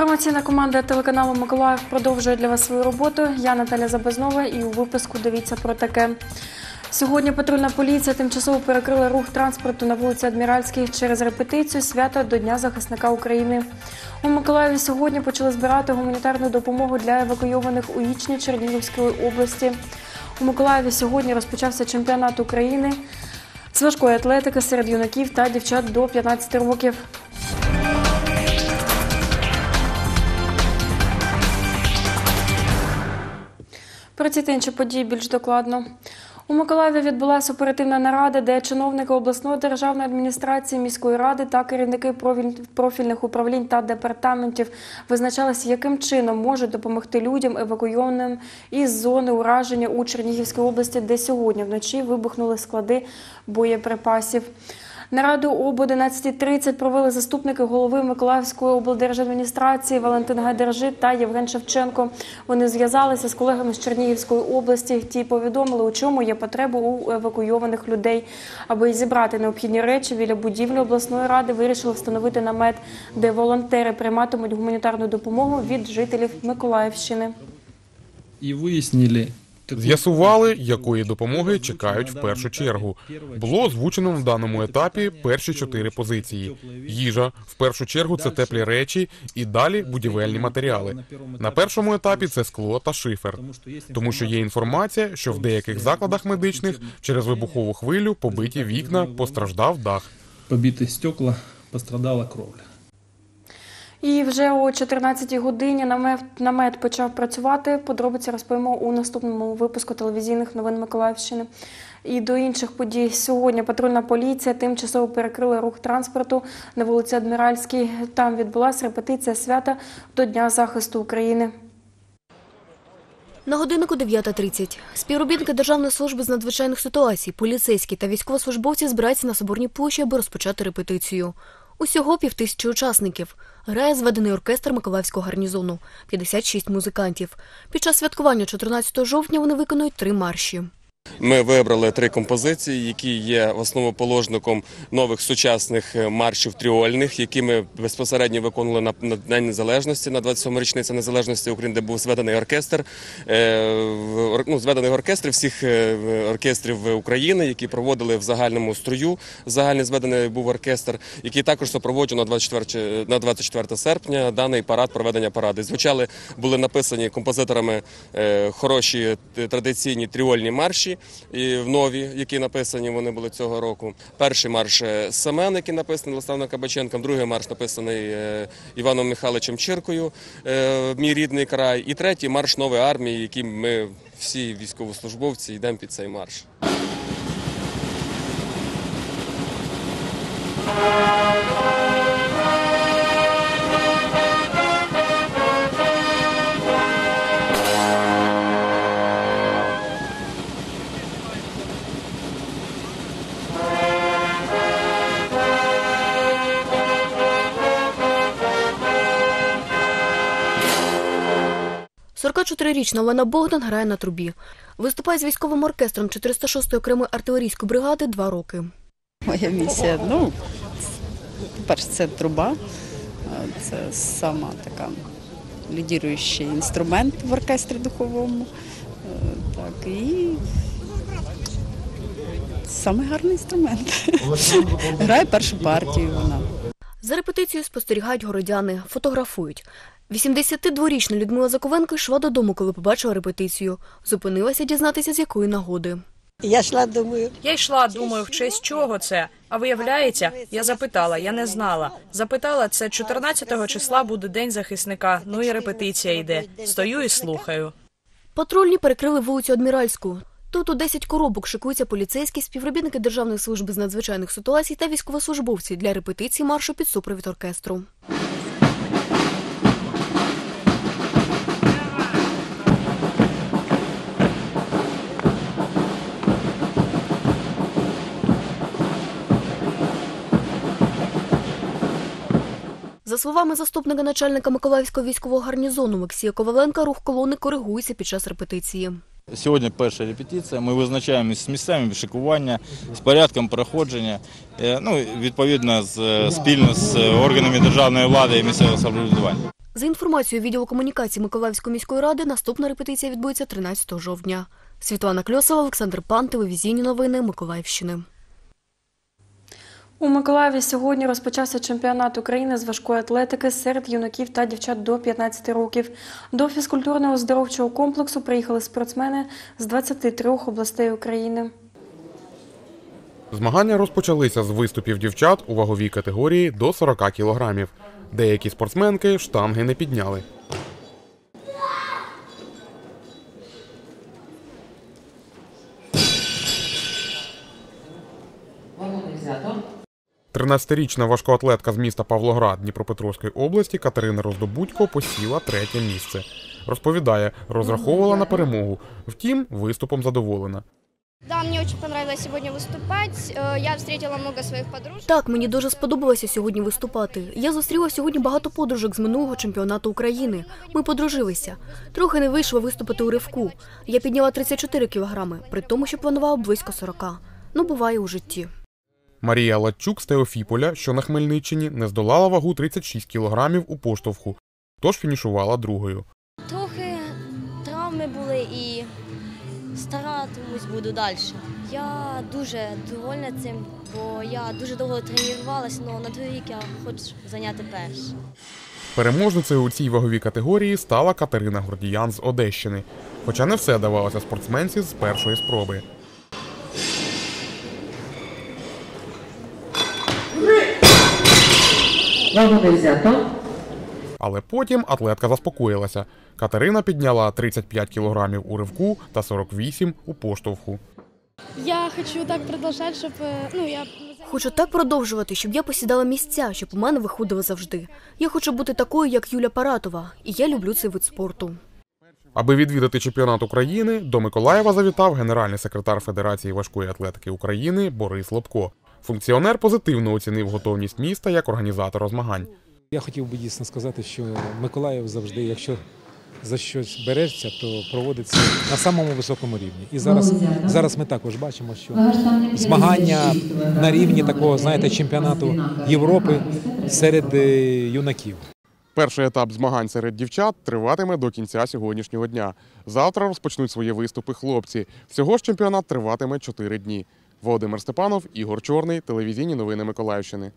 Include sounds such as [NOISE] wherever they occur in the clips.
Інформаційна команда телеканалу Миколаїв продовжує для вас свою роботу. Я Наталя Забазнова і у випуску дивіться про таке. Сьогодні патрульна поліція тимчасово перекрила рух транспорту на вулиці Адміральській через репетицію свята до Дня захисника України. У Миколаєві сьогодні почали збирати гуманітарну допомогу для евакуйованих у Ічні Чернігівської області. У Миколаєві сьогодні розпочався чемпіонат України з важкої атлетики серед юнаків та дівчат до 15 років. Про ці та інші події більш докладно. У Миколаєві відбулася оперативна нарада, де чиновники обласної державної адміністрації, міської ради та керівники профільних управлінь та департаментів визначалися, яким чином можуть допомогти людям евакуйованим із зони ураження у Чернігівській області, де сьогодні вночі вибухнули склади боєприпасів. Нараду об 11.30 провели заступники голови Миколаївської облдержадміністрації Валентин Гайдержи та Євген Шевченко. Вони зв'язалися з колегами з Чернігівської області. Ті повідомили, у чому є потреба у евакуйованих людей. Аби зібрати необхідні речі біля будівлі обласної ради, вирішили встановити намет, де волонтери прийматимуть гуманітарну допомогу від жителів Миколаївщини. і вияснили. З'ясували, якої допомоги чекають в першу чергу. Було озвучено на даному етапі перші чотири позиції: їжа, в першу чергу це теплі речі і далі будівельні матеріали. На першому етапі це скло та шифер. Тому що є інформація, що в деяких закладах медичних через вибухову хвилю побиті вікна, постраждав дах. Побиті стекла, пострадала кровля. І вже о 14-й годині намет, намет почав працювати. Подробиці розповімо у наступному випуску телевізійних новин Миколаївщини. І до інших подій сьогодні патрульна поліція тимчасово перекрила рух транспорту на вулиці Адміральській. Там відбулася репетиція свята до Дня захисту України. На годиннику 9.30. Співробітники Державної служби з надзвичайних ситуацій, поліцейські та військовослужбовці збираються на Соборній площі, аби розпочати репетицію. Усього півтисячі учасників. Грає зведений оркестр Миколаївського гарнізону, 56 музикантів. Під час святкування 14 жовтня вони виконують три марші. Ми вибрали три композиції, які є основоположником нових сучасних е, маршів тріольних, які ми безпосередньо виконували на, на День Незалежності на 27 річниця незалежності України, де був зведений оркестр. Е, ну, зведений оркестр всіх е, оркестрів України, які проводили в загальному строю. Загальний зведений був оркестр, який також супроводжував на 24, на 24 серпня даний парад проведення параду. І Звучали були написані композиторами е, хороші традиційні тріольні марші і в нові, які написані вони були цього року. Перший марш е, Семен, який написаний Листавном Кабаченком, другий марш написаний е, Іваном Михайловичем Чиркою, е, мій рідний край, і третій марш нової армії, який ми всі військовослужбовці йдемо під цей марш. – 44-річна Олена Богдан грає на трубі. Виступає з військовим оркестром 406-ї окремої артилерійської бригади два роки. Моя місія, ну, по-перше, це труба. Це сама така лідіруючий інструмент в оркестрі духовому. Так, і саме гарний інструмент. [LAUGHS] Грає першу партію вона. За репетицією спостерігають городяни, фотографують. 82-річна Людмила Заковенко йшла додому, коли побачила репетицію. Зупинилася дізнатися, з якої нагоди. Я йшла, думаю, Я йшла, думаю, в честь чого це. А виявляється, я запитала, я не знала. Запитала, це 14-го числа буде день захисника. Ну і репетиція йде. Стою і слухаю. Патрульні перекрили вулицю Адміральську. Тут у 10 коробок шикуються поліцейські, співробітники Державної служби з надзвичайних ситуацій та військовослужбовці для репетиції маршу під супровід оркестру. За словами заступника начальника Миколаївського військового гарнізону Олексія Коваленка, рух колони коригується під час репетиції. Сьогодні перша репетиція. Ми визначаємось з місцями шикування, з порядком проходження. Е, Ну, відповідно, з, спільно з органами державної влади і місцевого самоврядування. За інформацією відділу комунікації Миколаївської міської ради, наступна репетиція відбудеться 13 жовтня. Світлана Кльосова, Олександр Пан, телевізійні новини Миколаївщини. У Миколаєві сьогодні розпочався чемпіонат України з важкої атлетики серед юнаків та дівчат до 15 років. До фізкультурного оздоровчого комплексу приїхали спортсмени з 23 областей України. Змагання розпочалися з виступів дівчат у ваговій категорії до 40 кілограмів. Деякі спортсменки штанги не підняли. 13-річна важкоатлетка з міста Павлоград Дніпропетровської області Катерина Роздобудько посіла третє місце. Розповідає, розраховувала на перемогу. Втім, виступом задоволена. Да, мне очень понравилось сегодня выступать. Э, Я встретила много своих подружек. Так, мені дуже сподобалося сьогодні виступати. Я зустріла сьогодні багато подружок з минулого чемпіонату України. Ми подружилися. Трохи не вийшло виступити у ривку. Я підняла 34 кілограми, при тому, що планувала близько 40. Ну, буває у житті. Марія Латчук з Теофіполя, що на Хмельниччині, не здолала вагу 36 кілограмів у поштовху, тож фінішувала другою. Трохи травми були і старатимусь буду далі. Я дуже довольна цим, бо я дуже довго тренувалася, але на другий рік я хочу зайняти перше. Переможницею у цій ваговій категорії стала Катерина Гордіян з Одещини. Хоча не все давалося спортсменці з першої спроби. Вагони взято. Але потім атлетка заспокоїлася. Катерина підняла 35 кілограмів у ривку та 48 у поштовху. Я хочу так продовжувати, щоб ну я Хочу так продовжувати, щоб я посідала місця, щоб у мене виходило завжди. Я хочу бути такою, як Юля Паратова, і я люблю цей вид спорту. Аби відвідати чемпіонат України, до Миколаєва завітав генеральний секретар Федерації важкої атлетики України Борис Лобко. Функціонер позитивно оцінив готовність міста як організатора змагань. Я хотів би дійсно сказати, що Миколаїв завжди, якщо за щось береться, то проводиться на самому високому рівні. І зараз, зараз ми також бачимо, що змагання на рівні такого, знаєте, чемпіонату Європи серед е, юнаків. Перший етап змагань серед дівчат триватиме до кінця сьогоднішнього дня. Завтра розпочнуть свої виступи хлопці. Всього ж чемпіонат триватиме 4 дні. Володимир Степанов, Ігор Чорний, телевізійні новини Миколаївщини.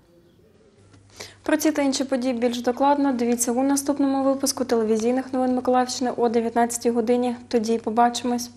Про ці та інші події більш докладно дивіться у наступному випуску телевізійних новин Миколаївщини о 19 годині. Тоді побачимось.